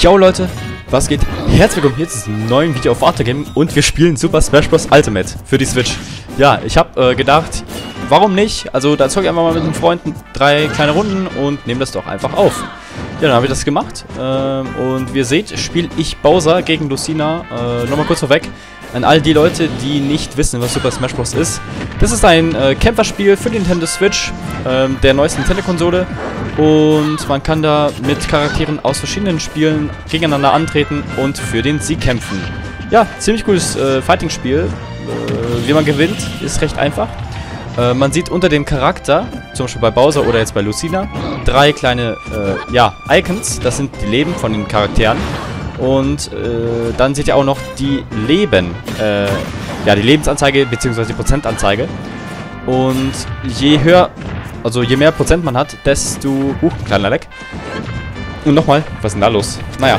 Yo Leute, was geht? Herzlich willkommen hier zu diesem neuen Video auf Wartegame und wir spielen Super Smash Bros. Ultimate für die Switch. Ja, ich habe äh, gedacht, warum nicht? Also da zocke ich einfach mal mit den Freunden drei kleine Runden und nehme das doch einfach auf. Ja, dann habe ich das gemacht ähm, und wie ihr seht, spiele ich Bowser gegen Lucina. Äh, Nochmal kurz vorweg, an all die Leute, die nicht wissen, was Super Smash Bros. ist. Das ist ein äh, Kämpferspiel für die Nintendo Switch, ähm, der neuesten Nintendo-Konsole. Und man kann da mit Charakteren aus verschiedenen Spielen gegeneinander antreten und für den Sieg kämpfen. Ja, ziemlich cooles äh, Fighting-Spiel. Äh, wie man gewinnt, ist recht einfach. Äh, man sieht unter dem Charakter, zum Beispiel bei Bowser oder jetzt bei Lucina, drei kleine, äh, ja, Icons. Das sind die Leben von den Charakteren. Und äh, dann seht ihr auch noch die Leben, äh, ja, die Lebensanzeige bzw. die Prozentanzeige. Und je höher, also je mehr Prozent man hat, desto... Uh, kleiner Leck. Und nochmal, was ist denn da los? Naja,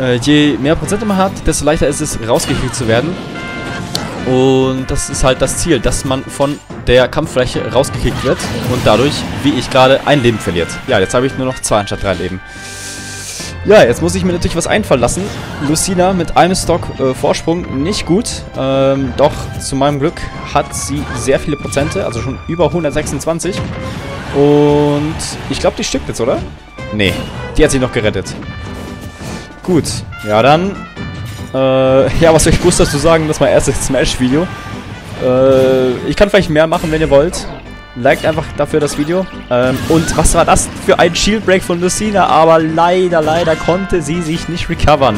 äh, je mehr Prozent man hat, desto leichter ist es, rausgekriegt zu werden. Und das ist halt das Ziel, dass man von der Kampffläche rausgekickt wird und dadurch, wie ich gerade, ein Leben verliert. Ja, jetzt habe ich nur noch zwei anstatt drei Leben. Ja, jetzt muss ich mir natürlich was einfallen lassen. Lucina mit einem Stock äh, Vorsprung nicht gut. Ähm, doch zu meinem Glück hat sie sehr viele Prozente, also schon über 126. Und ich glaube, die stirbt jetzt, oder? Nee, die hat sich noch gerettet. Gut, ja dann. Äh, ja, was soll ich groß dazu sagen? Das ist mein erstes Smash-Video. Äh, ich kann vielleicht mehr machen, wenn ihr wollt. Liked einfach dafür das Video. Ähm, und was war das für ein Shield Break von Lucina? Aber leider, leider konnte sie sich nicht recovern.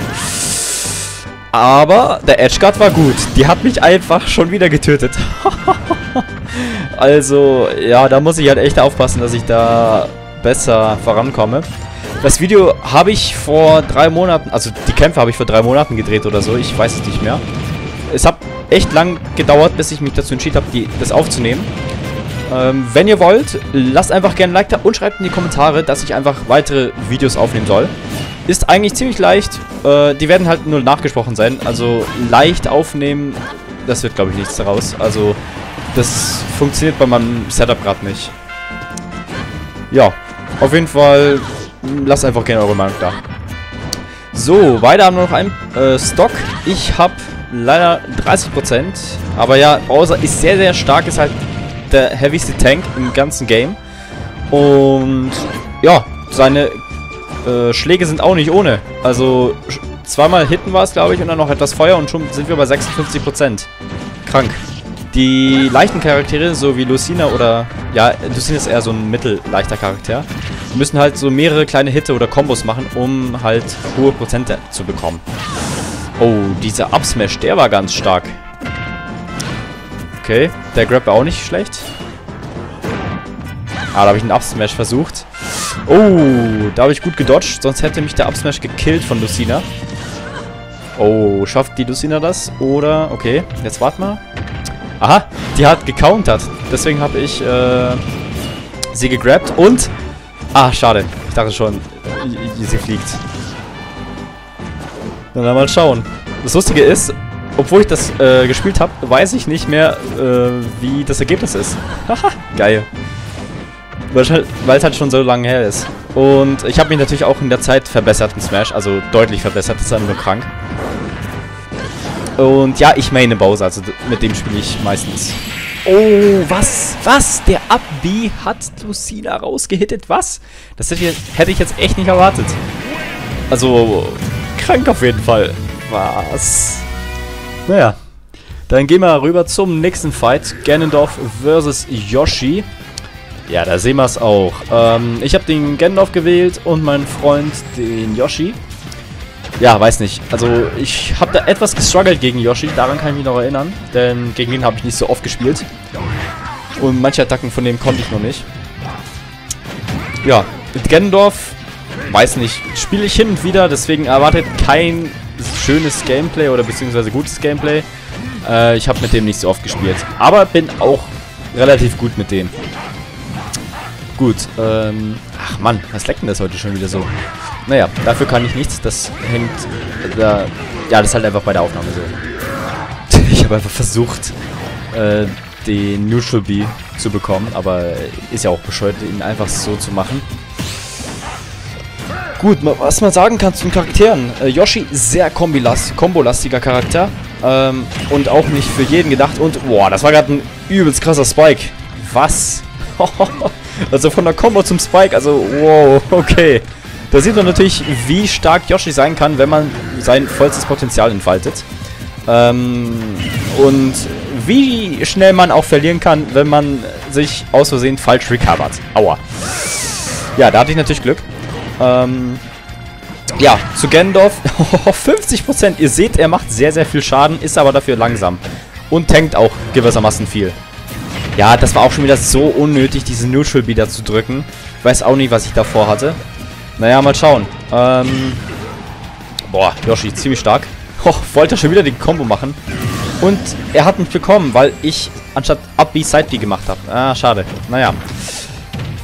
Aber der Edge Guard war gut. Die hat mich einfach schon wieder getötet. also, ja, da muss ich halt echt aufpassen, dass ich da besser vorankomme. Das Video habe ich vor drei Monaten, also die Kämpfe habe ich vor drei Monaten gedreht oder so. Ich weiß es nicht mehr. Es hat echt lang gedauert, bis ich mich dazu entschieden habe, das aufzunehmen. Ähm, wenn ihr wollt, lasst einfach gerne ein Like da und schreibt in die Kommentare, dass ich einfach weitere Videos aufnehmen soll. Ist eigentlich ziemlich leicht. Äh, die werden halt nur nachgesprochen sein. Also leicht aufnehmen, das wird glaube ich nichts daraus. Also das funktioniert bei meinem Setup gerade nicht. Ja, auf jeden Fall lasst einfach gerne eure Meinung da. So, weiter haben wir noch einen äh, Stock. Ich habe leider 30%. Aber ja, Bowser ist sehr, sehr stark. Ist halt der heavyste Tank im ganzen Game. Und ja, seine äh, Schläge sind auch nicht ohne. Also zweimal hitten war es, glaube ich, und dann noch etwas Feuer und schon sind wir bei 56%. Krank. Die leichten Charaktere, so wie Lucina oder... Ja, Lucina ist eher so ein mittelleichter Charakter. Müssen halt so mehrere kleine Hitte oder Kombos machen, um halt hohe Prozente zu bekommen. Oh, dieser Upsmash, der war ganz stark. Okay, der Grab war auch nicht schlecht. Ah, da habe ich einen Upsmash versucht. Oh, da habe ich gut gedodged, sonst hätte mich der Upsmash gekillt von Lucina. Oh, schafft die Lucina das? Oder, okay, jetzt wart mal. Aha, die hat gecountert. Deswegen habe ich äh, sie gegrabt und... Ah, schade. Ich dachte schon, sie fliegt. Dann mal schauen. Das Lustige ist, obwohl ich das äh, gespielt habe, weiß ich nicht mehr, äh, wie das Ergebnis ist. Haha, geil. Weil es halt schon so lange her ist. Und ich habe mich natürlich auch in der Zeit verbessert in Smash, also deutlich verbessert, das ist einfach nur krank. Und ja, ich meine Bowser, also mit dem spiele ich meistens. Oh, was? Was? Der Up-B hat Lucina rausgehittet? Was? Das hätte ich, hätte ich jetzt echt nicht erwartet. Also, krank auf jeden Fall. Was? Naja, dann gehen wir rüber zum nächsten Fight. Ganondorf vs. Yoshi. Ja, da sehen wir es auch. Ähm, ich habe den Ganondorf gewählt und mein Freund den Yoshi. Ja, weiß nicht. Also, ich habe da etwas gestruggelt gegen Yoshi. Daran kann ich mich noch erinnern. Denn gegen ihn habe ich nicht so oft gespielt. Und manche Attacken von dem konnte ich noch nicht. Ja, mit Ganondorf, weiß nicht, spiele ich hin und wieder. Deswegen erwartet kein schönes Gameplay oder beziehungsweise gutes Gameplay. Äh, ich habe mit dem nicht so oft gespielt. Aber bin auch relativ gut mit dem. Gut, ähm... Ach Mann, was leckt denn das heute schon wieder so? Naja, dafür kann ich nichts. Das hängt... Da, ja, das ist halt einfach bei der Aufnahme so. ich habe einfach versucht, äh, den Neutral B zu bekommen. Aber ist ja auch bescheuert, ihn einfach so zu machen. Gut, was man sagen kann zu den Charakteren. Äh, Yoshi, sehr kombolastiger Charakter. Ähm, und auch nicht für jeden gedacht. Und, boah, das war gerade ein übelst krasser Spike. Was? also von der Combo zum Spike, also, wow, okay. Da sieht man natürlich, wie stark Yoshi sein kann, wenn man sein vollstes Potenzial entfaltet. Ähm, und wie schnell man auch verlieren kann, wenn man sich aus Versehen falsch recovert. Aua. Ja, da hatte ich natürlich Glück. Ähm, ja, zu Gendorf. 50%. Ihr seht, er macht sehr, sehr viel Schaden, ist aber dafür langsam. Und tankt auch gewissermaßen viel. Ja, das war auch schon wieder so unnötig, diese Neutral Beater zu drücken. Weiß auch nicht, was ich davor hatte. Naja, mal schauen. Ähm, boah, Yoshi, ziemlich stark. Oh, wollte schon wieder die Combo machen. Und er hat mich bekommen, weil ich anstatt Up B Side B gemacht habe. Ah, schade. Naja.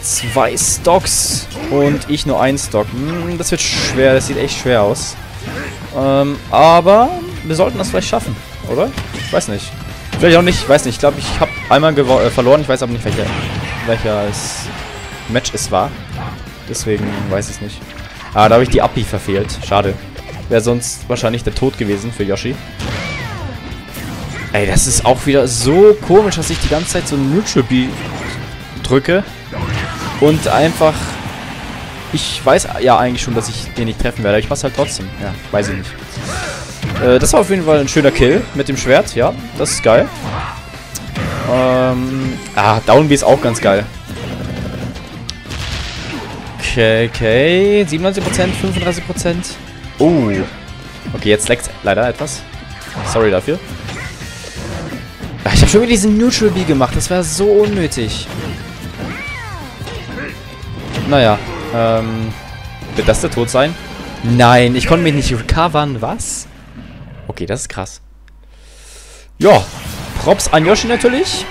Zwei Stocks und ich nur ein Stock. Hm, das wird schwer, das sieht echt schwer aus. Ähm, aber wir sollten das vielleicht schaffen, oder? Ich weiß nicht. Vielleicht auch nicht, ich weiß nicht. Ich glaube, ich habe einmal äh, verloren. Ich weiß aber nicht, welcher, welcher Match es war. Deswegen weiß ich es nicht. Ah, da habe ich die Api verfehlt. Schade. Wäre sonst wahrscheinlich der Tod gewesen für Yoshi. Ey, das ist auch wieder so komisch, dass ich die ganze Zeit so Neutral B drücke. Und einfach... Ich weiß ja eigentlich schon, dass ich den nicht treffen werde. Ich mach's halt trotzdem. Ja, weiß ich nicht. Äh, das war auf jeden Fall ein schöner Kill mit dem Schwert. Ja, das ist geil. Ähm, ah, Down B ist auch ganz geil. Okay, okay. 97%, 35%. Oh. Okay, jetzt leckt leider etwas. Sorry dafür. Ich habe schon wieder diesen Neutral B gemacht. Das wäre so unnötig. Naja. Ähm. Wird das der Tod sein? Nein, ich konnte mich nicht recovern. Was? Okay, das ist krass. Ja. Props an Yoshi natürlich.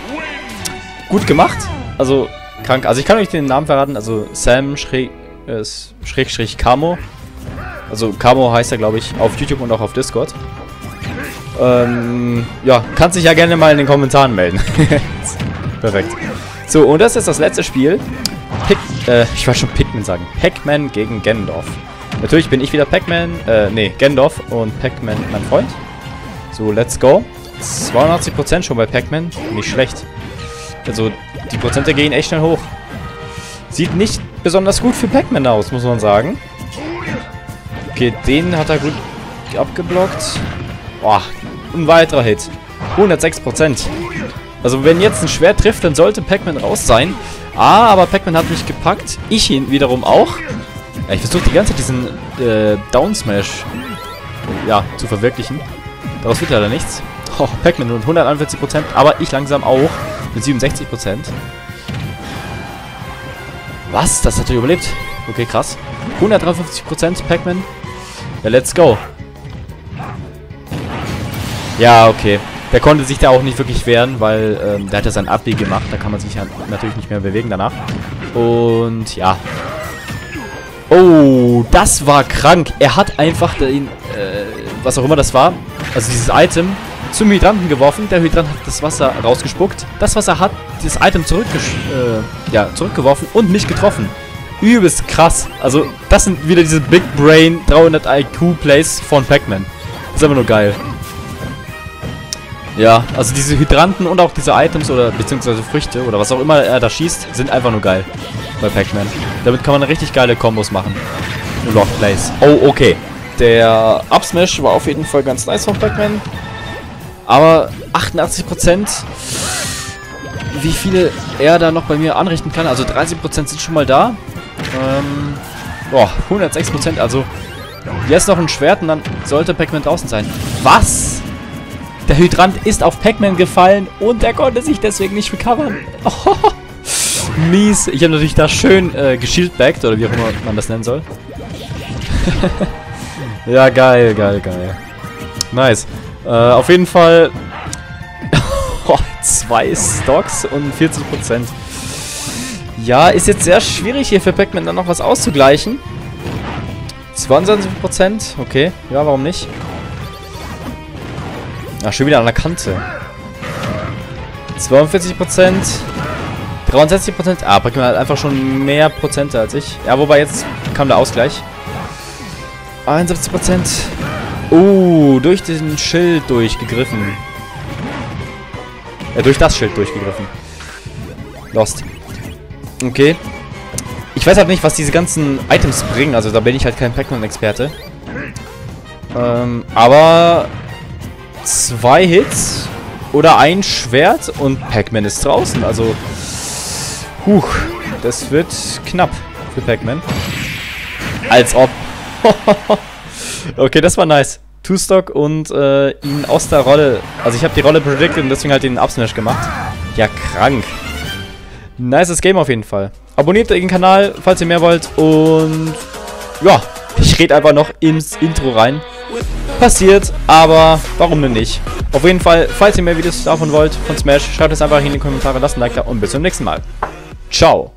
Gut gemacht. Also, krank. Also, ich kann euch den Namen verraten. Also, Sam Schräg, äh, Schrägstrich Camo. Also, Camo heißt er, glaube ich, auf YouTube und auch auf Discord. Ähm, ja, kannst dich ja gerne mal in den Kommentaren melden. Perfekt. So, und das ist das letzte Spiel. Äh, ich wollte schon Pikmin sagen. Pac-Man gegen Gendorf. Natürlich bin ich wieder Pac-Man, äh, nee, Gendorf und Pac-Man mein Freund. So, let's go. 82% schon bei Pac-Man. Nicht schlecht. Also, die Prozente gehen echt schnell hoch. Sieht nicht besonders gut für Pac-Man aus, muss man sagen. Okay, den hat er gut abgeblockt. Boah, ein weiterer Hit. 106%. Also wenn jetzt ein Schwert trifft, dann sollte Pac-Man raus sein. Ah, aber Pac-Man hat mich gepackt. Ich ihn wiederum auch. Ja, ich versuche die ganze Zeit diesen äh, Down Smash ja, zu verwirklichen. Daraus wird leider nichts. Oh, Pac-Man nur 141%, aber ich langsam auch mit 67%. Was? Das hat er überlebt? Okay, krass. 153% Pac-Man. Ja, let's go. Ja, okay. Der konnte sich da auch nicht wirklich wehren, weil ähm, der hat ja sein Abbieg gemacht. Da kann man sich natürlich nicht mehr bewegen danach. Und ja. Oh, das war krank. Er hat einfach den, äh, was auch immer das war, also dieses Item, zum Hydranten geworfen. Der Hydrant hat das Wasser rausgespuckt. Das Wasser hat das Item zurückgesch äh, ja, zurückgeworfen und mich getroffen. Übelst krass. Also, das sind wieder diese Big Brain 300 IQ Plays von Pac-Man. Ist einfach nur geil. Ja, also diese Hydranten und auch diese Items oder beziehungsweise Früchte oder was auch immer er da schießt, sind einfach nur geil bei Pac-Man. Damit kann man richtig geile Kombos machen. Lock Plays. Oh, okay. Der Upsmash war auf jeden Fall ganz nice von Pac-Man. Aber 88%, wie viele er da noch bei mir anrichten kann, also 30% sind schon mal da. Ähm, boah, 106%, also jetzt noch ein Schwert und dann sollte Pac-Man draußen sein. Was? Der Hydrant ist auf Pac-Man gefallen und er konnte sich deswegen nicht recovern. Oh, mies. Ich habe natürlich da schön äh, geschildbackt, oder wie auch immer man das nennen soll. ja, geil, geil, geil. Nice. Äh, auf jeden Fall oh, zwei Stocks und 40%. Ja, ist jetzt sehr schwierig hier für Pac-Man dann noch was auszugleichen. 22%, okay. Ja, warum nicht? Ach, schon wieder an der Kante. 42%. 63%. Ah, Pokémon hat einfach schon mehr Prozente als ich. Ja, wobei jetzt kam der Ausgleich. 71%. Oh, durch den Schild durchgegriffen. Äh, durch das Schild durchgegriffen. Lost. Okay. Ich weiß halt nicht, was diese ganzen Items bringen. Also da bin ich halt kein Pac-Man-Experte. Ähm, aber zwei Hits oder ein Schwert und Pac-Man ist draußen. Also, huch, das wird knapp für Pac-Man. Als ob. okay, das war nice. Two-Stock und äh, ihn aus der Rolle. Also ich habe die Rolle predicted und deswegen halt den Upsmash gemacht. Ja, krank. Nices Game auf jeden Fall. Abonniert den Kanal, falls ihr mehr wollt. Und ja, ich rede einfach noch ins Intro rein. Passiert, aber warum denn nicht? Auf jeden Fall, falls ihr mehr Videos davon wollt, von Smash, schreibt es einfach in die Kommentare, lasst ein Like da und bis zum nächsten Mal. Ciao.